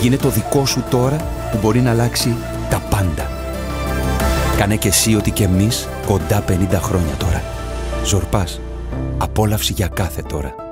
Γίνε το δικό σου τώρα που μπορεί να αλλάξει τα πάντα. Κάνε και εσύ ότι και εμείς κοντά 50 χρόνια τώρα. Ζορπάς. Απόλαυση για κάθε τώρα.